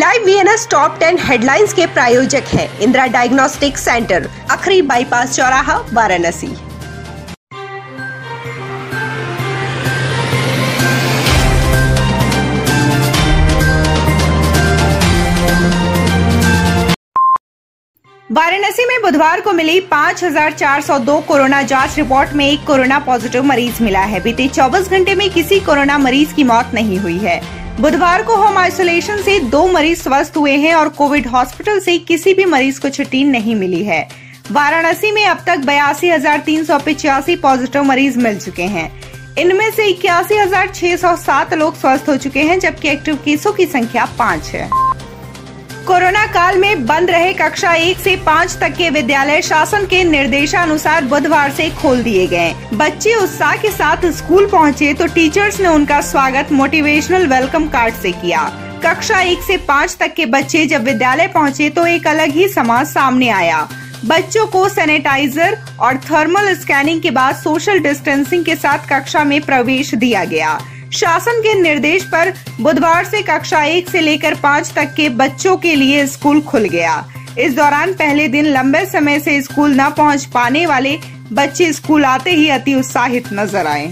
Live VNS top ten headlines के प्रायोजक हैं Indira diagnostic centre Akhri bypass चौराहा वाराणसी। वाराणसी में बुधवार को मिली 5,402 कोरोना जाँच रिपोर्ट में एक कोरोना पॉजिटिव मरीज़ मिला है। बीते 24 घंटे में किसी कोरोना मरीज़ की मौत नहीं हुई है। बुधवार को होम आइसोलेशन से दो मरीज़ स्वस्थ हुए हैं और कोविड हॉस्पिटल से किसी भी मरीज़ को छुट्टी नहीं मिली है। वाराणसी में अब तक बयासी हज़ार तीन सौ पिचासी पॉजिटिव मरीज़ मिल चुके हैं। इनमें से इक्यासी हज़ार छह सौ सात लोग स्वस्थ हो चुके हैं, जबकि एक्टिव केसों की संख्या पाँच है। कोरोना काल में बंद रहे कक्षा एक से पाँच तक के विद्यालय शासन के निर्देशानुसार बुधवार से खोल दिए गए। बच्चे उत्साह के साथ स्कूल पहुँचे तो टीचर्स ने उनका स्वागत मोटिवेशनल वेलकम कार्ड से किया। कक्षा एक से पाँच तक के बच्चे जब विद्यालय पहुँचे तो एक अलग ही समाज सामने आया। बच्चों को सैनिटाइजर और थर्मल स्कैनिंग के बाद सोशल डिस्टेंसिंग के साथ कक्षा में प्रवेश दिया गया। शासन के निर्देश पर बुधवार से कक्षा एक से लेकर पाँच तक के बच्चों के लिए स्कूल खुल गया। इस दौरान पहले दिन लंबे समय से स्कूल न पहुँच पाने वाले बच्चे स्कूल आते ही अति उत्साहित नज़र आए।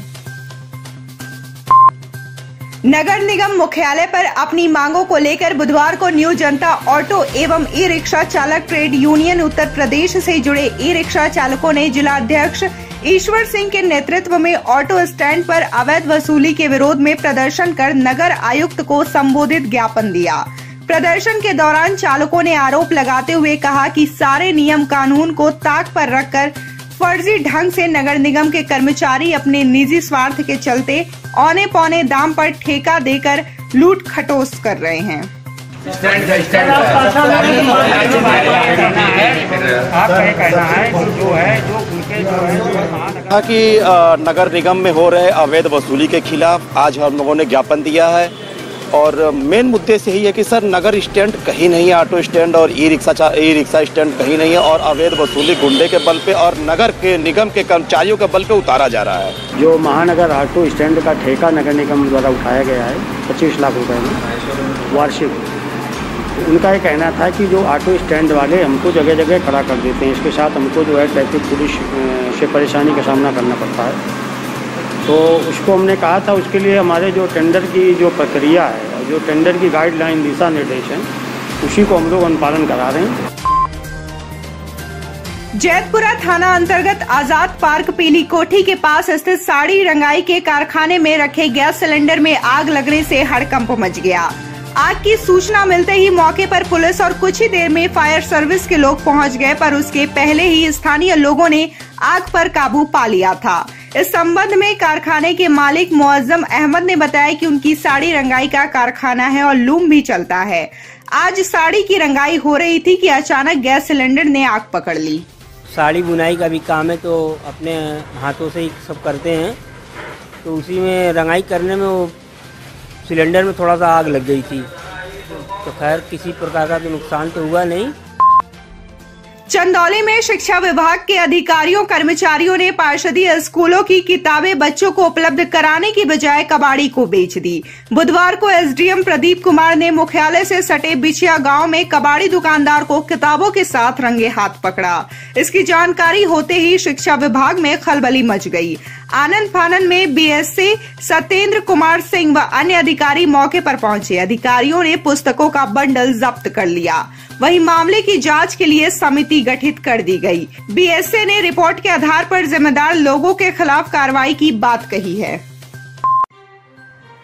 नगर निगम मुख्यालय पर अपनी मांगों को लेकर बुधवार को न्यू जनता ऑटो एवं ई रिक्शा चालक ट्रेड यूनियन उत्तर प्रदेश से जुड़े ई रिक्शा चालकों ने जिलाध्यक्ष ईश्वर सिंह के नेतृत्व में ऑटो स्टैंड पर अवैध वसूली के विरोध में प्रदर्शन कर नगर आयुक्त को संबोधित ज्ञापन दिया। प्रदर्शन के दौरान चालकों ने आरोप लगाते हुए कहा कि सारे नियम कानून को ताक पर रखकर फर्जी ढंग से नगर निगम के कर्मचारी अपने निजी स्वार्थ के चलते औने पौने दाम पर ठेका देकर लूट खटोस कर रहे हैं। स्टैंड का स्टैंड आपका ये कहना है कि जो है जो उनके जो है जो महानगर कहा कि अ, नगर निगम में हो रहे अवैध वसूली के खिलाफ आज हम लोगों ने ज्ञापन दिया है। और मेन मुद्दे से ही है कि सर, नगर स्टैंड कहीं नहीं है, ऑटो स्टैंड और e rickshaw e rickshaw stand कहीं नहीं है और अवैध वसूली गुंडे के बल पे और नगर के निगम के कर्मचारियों के बल पे उतारा जा रहा है। जो महानगर ऑटो स्टैंड का ठेका नगर निगम द्वारा उठाया गया है, पच्चीस लाख रुपये में, वार्षिक। उनका ये कहना था कि जो ऑटो स्टैंड वाले हमको जगह जगह खड़ा कर देते हैं, इसके साथ हमको जो है ट्रैफ़िक पुलिस से परेशानी का सामना करना पड़ता है। तो उसको हमने कहा था, उसके लिए हमारे जो टेंडर की जो प्रक्रिया है, जो टेंडर की गाइडलाइन दिशा निर्देश हैं उसी को हम लोग अनुपालन करा रहे हैं। जैतपुरा थाना अंतर्गत आज़ाद पार्क पीली कोठी के पास स्थित साड़ी रंगाई के कारखाने में रखे गैस सिलेंडर में आग लगने से हड़कंप मच गया। आग की सूचना मिलते ही मौके पर पुलिस और कुछ ही देर में फायर सर्विस के लोग पहुँच गए, पर उसके पहले ही स्थानीय लोगों ने आग पर काबू पा लिया था। इस संबंध में कारखाने के मालिक मुआजम अहमद ने बताया कि उनकी साड़ी रंगाई का कारखाना है और लूम भी चलता है। आज साड़ी की रंगाई हो रही थी कि अचानक गैस सिलेंडर ने आग पकड़ ली। साड़ी बुनाई का भी काम है तो अपने हाथों से ही सब करते हैं। तो उसी में रंगाई करने में वो सिलेंडर में थोड़ा सा आग लग गई थी। तो खैर, किसी प्रकार का तो नुकसान तो हुआ नहीं। चंदौली में शिक्षा विभाग के अधिकारियों, कर्मचारियों ने पार्षदीय स्कूलों की किताबें बच्चों को उपलब्ध कराने की बजाय कबाड़ी को बेच दी। बुधवार को एसडीएम प्रदीप कुमार ने मुख्यालय से सटे बिछिया गाँव में कबाड़ी दुकानदार को किताबों के साथ रंगे हाथ पकड़ा। इसकी जानकारी होते ही शिक्षा विभाग में खलबली मच गई। आनंद फानन में बीएससी सत्येंद्र कुमार सिंह व अन्य अधिकारी मौके पर पहुँचे। अधिकारियों ने पुस्तकों का बंडल जब्त कर लिया। वहीं मामले की जाँच के लिए समिति गठित कर दी गई। बीएसए ने रिपोर्ट के आधार पर जिम्मेदार लोगों के खिलाफ कार्रवाई की बात कही है।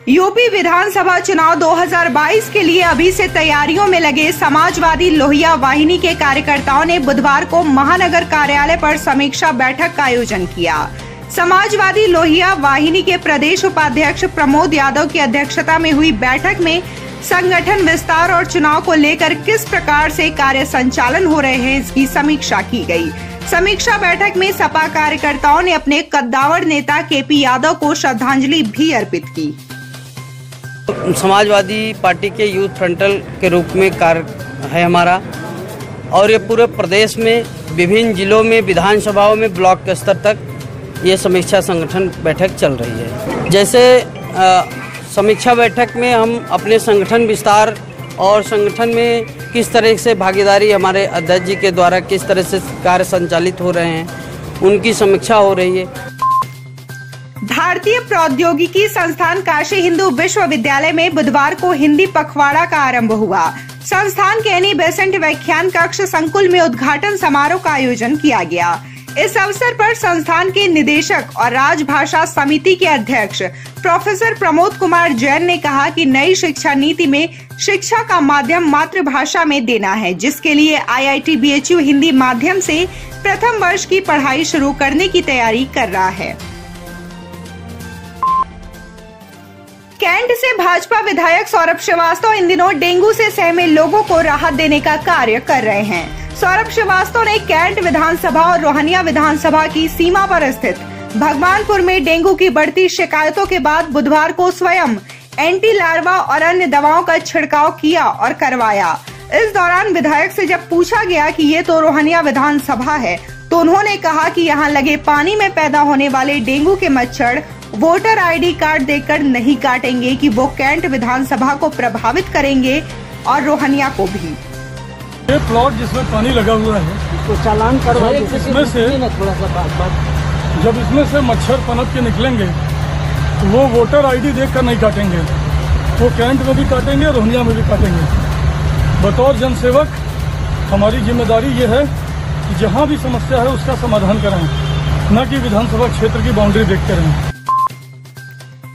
यूपी विधानसभा चुनाव 2022 के लिए अभी से तैयारियों में लगे समाजवादी लोहिया वाहिनी के कार्यकर्ताओं ने बुधवार को महानगर कार्यालय पर समीक्षा बैठक का आयोजन किया। समाजवादी लोहिया वाहिनी के प्रदेश उपाध्यक्ष प्रमोद यादव की अध्यक्षता में हुई बैठक में संगठन विस्तार और चुनाव को लेकर किस प्रकार से कार्य संचालन हो रहे हैं इसकी समीक्षा की गई। समीक्षा बैठक में सपा कार्यकर्ताओं ने अपने कद्दावर नेता केपी यादव को श्रद्धांजलि भी अर्पित की। समाजवादी पार्टी के यूथ फ्रंटल के रूप में कार्य है हमारा और ये पूरे प्रदेश में विभिन्न जिलों में, विधानसभाओं में ब्लॉक के स्तर तक ये समीक्षा संगठन बैठक चल रही है। जैसे समीक्षा बैठक में हम अपने संगठन विस्तार और संगठन में किस तरह से भागीदारी हमारे अध्यक्ष जी के द्वारा किस तरह से कार्य संचालित हो रहे हैं, उनकी समीक्षा हो रही है। भारतीय प्रौद्योगिकी संस्थान काशी हिंदू विश्वविद्यालय में बुधवार को हिंदी पखवाड़ा का आरंभ हुआ। संस्थान के एनी बेसेंट व्याख्यान कक्ष संकुल में उद्घाटन समारोह का आयोजन किया गया। इस अवसर पर संस्थान के निदेशक और राजभाषा समिति के अध्यक्ष प्रोफेसर प्रमोद कुमार जैन ने कहा कि नई शिक्षा नीति में शिक्षा का माध्यम मातृभाषा में देना है, जिसके लिए आईआईटी बीएचयू हिंदी माध्यम से प्रथम वर्ष की पढ़ाई शुरू करने की तैयारी कर रहा है। कैंट से भाजपा विधायक सौरभ श्रीवास्तव इन दिनों डेंगू से सहमे लोगों को राहत देने का कार्य कर रहे हैं। सौरभ श्रीवास्तव ने कैंट विधानसभा और रोहनिया विधानसभा की सीमा पर स्थित भगवानपुर में डेंगू की बढ़ती शिकायतों के बाद बुधवार को स्वयं एंटी लार्वा और अन्य दवाओं का छिड़काव किया और करवाया। इस दौरान विधायक से जब पूछा गया कि ये तो रोहनिया विधानसभा है तो उन्होंने कहा कि यहाँ लगे पानी में पैदा होने वाले डेंगू के मच्छर वोटर आईडी कार्ड देकर नहीं काटेंगे कि वो कैंट विधानसभा को प्रभावित करेंगे और रोहनिया को भी। ये प्लॉट जिसमें पानी लगा हुआ है तो चालान करवाइए इसमें से थोड़ा सा बात बात। जब इसमें से मच्छर पनप के निकलेंगे तो वो वोटर आईडी देखकर नहीं काटेंगे। वो कैंट में भी काटेंगे रोहनिया में भी काटेंगे। बतौर जनसेवक हमारी ज़िम्मेदारी ये है कि जहाँ भी समस्या है उसका समाधान करें न कि विधानसभा क्षेत्र की बाउंड्री देखते रहें।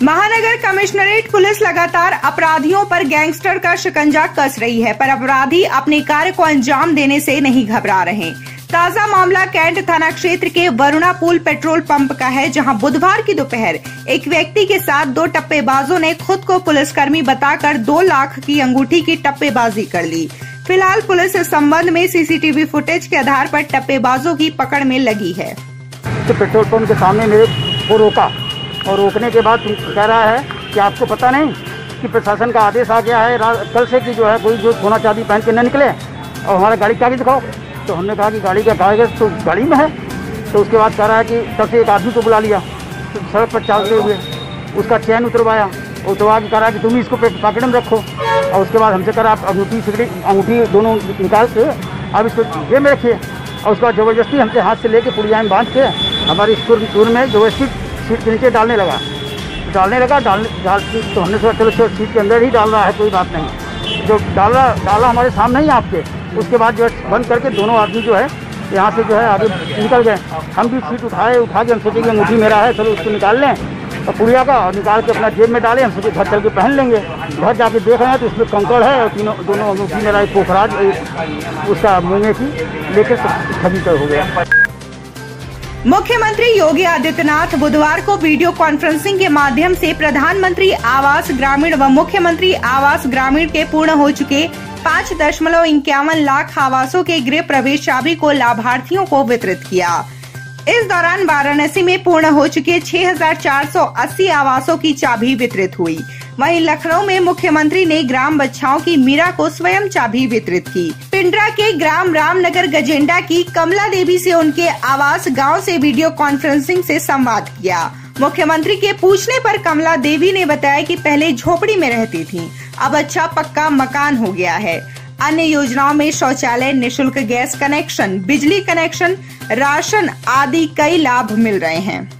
महानगर कमिश्नरेट पुलिस लगातार अपराधियों पर गैंगस्टर का शिकंजा कस रही है, पर अपराधी अपने कार्य को अंजाम देने से नहीं घबरा रहे ताज़ा मामला कैंट थाना क्षेत्र के वरुणा पुल पेट्रोल पंप का है, जहाँ बुधवार की दोपहर एक व्यक्ति के साथ दो टप्पेबाजों ने खुद को पुलिसकर्मी बताकर दो लाख की अंगूठी की टप्पेबाजी कर ली। फ़िलहाल पुलिस इस संबंध में सीसीटीवी फुटेज के आधार पर टप्पेबाजों की पकड़ में लगी है। तो पेट्रोल पंप के सामने मेरे को रोका। और रोकने के बाद तुम कह रहा है कि आपको पता नहीं कि प्रशासन का आदेश आ गया है कल से कि जो है कोई जो सोना चांदी पहन के न निकले और हमारा गाड़ी कागज़ दिखाओ। तो हमने कहा कि गाड़ी का कागज़ तो गाड़ी में है। तो उसके बाद कह रहा है कि तब से एक आदमी को बुला लिया। तो सड़क पर चलते हुए उसका चैन उतरवाया उतरवा के कह रहा है कि तुम इसको पॉकेट में रखो। और उसके बाद हमसे कह रहा आप अंगूठी, सिगड़ी, अंगूठी दोनों निकाल के अब इसको जेब में रखिए। और उसके बाद ज़बरदस्ती हमसे हाथ से लेके पुड़िया में बाँध के हमारी सुर में ज़बरदस्ती सीट के नीचे डालने लगा। डालने लगा डालने डाल तो हमने सोचा, चलो चलो सीट के अंदर ही डाल रहा है, कोई बात नहीं। जो डाला डाला हमारे सामने ही आपके। उसके बाद जो है, बंद करके दोनों आदमी जो है, यहाँ से जो है, आगे निकल गए। हम भी सीट उठाए, उठा के हम सोचे कि मेरा है, चलो उसको निकाल लें और पुड़िया का, और निकाल के अपना जेब में डालें, हम सोचे घर चल के पहन लेंगे। घर जाके देख रहे हैं तो उसमें कंकड़ है और तीनों, दोनों अंगूठी मेरा एक पोखराज उसका मुँगे की लेकर खबीर हो गया। मुख्यमंत्री योगी आदित्यनाथ बुधवार को वीडियो कॉन्फ्रेंसिंग के माध्यम से प्रधानमंत्री आवास ग्रामीण व मुख्यमंत्री आवास ग्रामीण के पूर्ण हो चुके पाँच दशमलव इक्यावन लाख आवासों के गृह प्रवेश चाबी को लाभार्थियों को वितरित किया। इस दौरान वाराणसी में पूर्ण हो चुके 6,480 आवासों की चाबी वितरित हुई। वहीं लखनऊ में मुख्यमंत्री ने ग्राम बच्चाओं की मीरा को स्वयं चाबी वितरित की। पिंडरा के ग्राम रामनगर गजेंडा की कमला देवी से उनके आवास गाँव से वीडियो कॉन्फ्रेंसिंग से संवाद किया। मुख्यमंत्री के पूछने पर कमला देवी ने बताया कि पहले झोपड़ी में रहती थी, अब अच्छा पक्का मकान हो गया है। अन्य योजनाओं में शौचालय, निशुल्क गैस कनेक्शन, बिजली कनेक्शन, राशन आदि कई लाभ मिल रहे हैं।